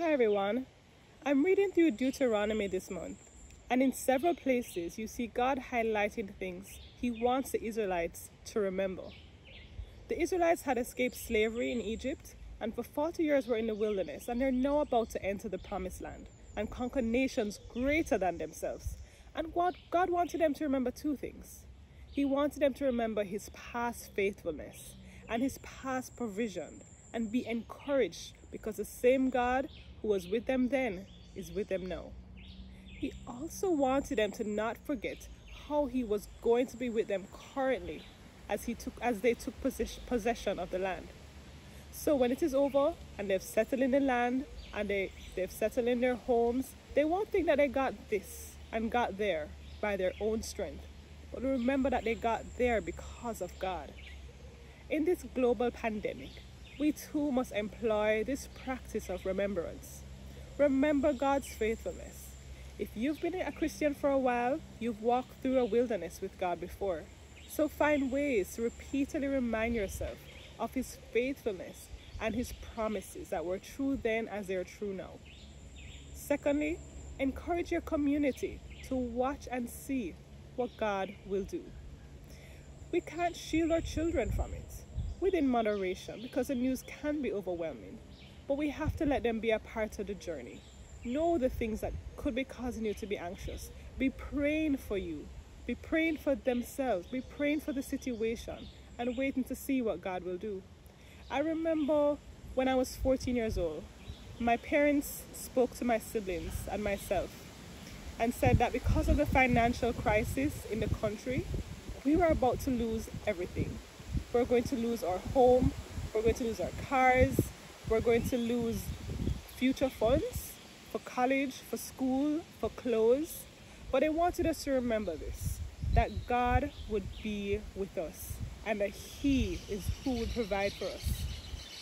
Hi everyone. I'm reading through Deuteronomy this month, and in several places you see God highlighting things He wants the Israelites to remember. The Israelites had escaped slavery in Egypt and for 40 years were in the wilderness, and they're now about to enter the promised land and conquer nations greater than themselves. And what God wanted them to remember two things. He wanted them to remember His past faithfulness and His past provision and be encouraged because the same God who was with them then is with them now. He also wanted them to not forget how he was going to be with them currently as he took as they took possession of the land. So when it is over and they've settled in the land and they, they've settled in their homes, they won't think that they got this and got there by their own strength. But remember that they got there because of God. In this global pandemic, we too must employ this practice of remembrance. Remember God's faithfulness. If you've been a Christian for a while, you've walked through a wilderness with God before. So find ways to repeatedly remind yourself of His faithfulness and His promises that were true then as they are true now. Secondly, encourage your community to watch and see what God will do. We can't shield our children from it within moderation because the news can be overwhelming. But we have to let them be a part of the journey. Know the things that could be causing you to be anxious. Be praying for you. Be praying for themselves. Be praying for the situation and waiting to see what God will do. I remember when I was 14 years old, my parents spoke to my siblings and myself and said that because of the financial crisis in the country, we were about to lose everything. We're going to lose our home, we're going to lose our cars, we're going to lose future funds for college, for school, for clothes. But they wanted us to remember this that God would be with us and that He is who would provide for us.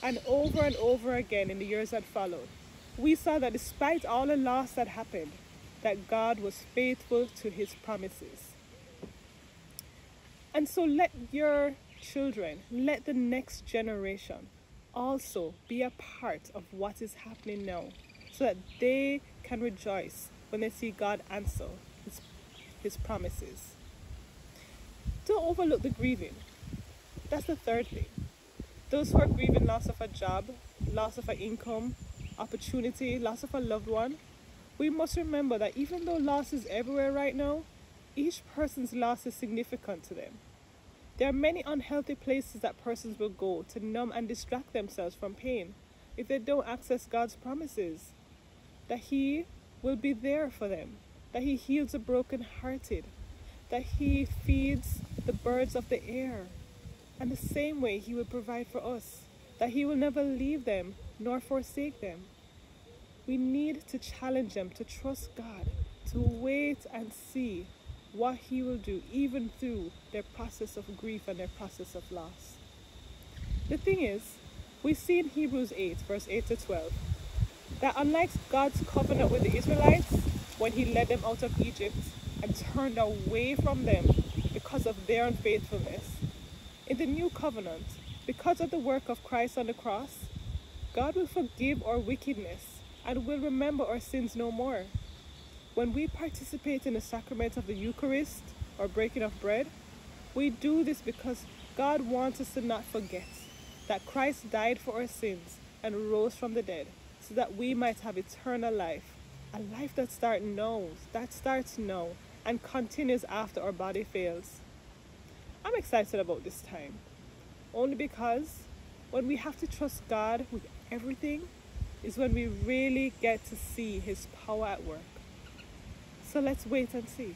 And over and over again in the years that followed, we saw that despite all the loss that happened, that God was faithful to His promises. And so let your children, let the next generation also be a part of what is happening now so that they can rejoice when they see God answer his, his promises. Don't overlook the grieving. That's the third thing. Those who are grieving loss of a job, loss of an income, opportunity, loss of a loved one, we must remember that even though loss is everywhere right now, each person's loss is significant to them. There are many unhealthy places that persons will go to numb and distract themselves from pain if they don't access God's promises. That He will be there for them, that He heals the brokenhearted, that He feeds the birds of the air, and the same way He will provide for us, that He will never leave them nor forsake them. We need to challenge them to trust God, to wait and see what He will do, even through their process of grief and their process of loss. The thing is, we see in Hebrews 8, verse 8 to 12, that unlike God's covenant with the Israelites, when He led them out of Egypt and turned away from them because of their unfaithfulness, in the new covenant, because of the work of Christ on the cross, God will forgive our wickedness and will remember our sins no more. When we participate in the sacrament of the Eucharist or breaking of bread, we do this because God wants us to not forget that Christ died for our sins and rose from the dead so that we might have eternal life, a life that starts now, that starts now and continues after our body fails. I'm excited about this time, only because when we have to trust God with everything is when we really get to see His power at work. So let's wait and see.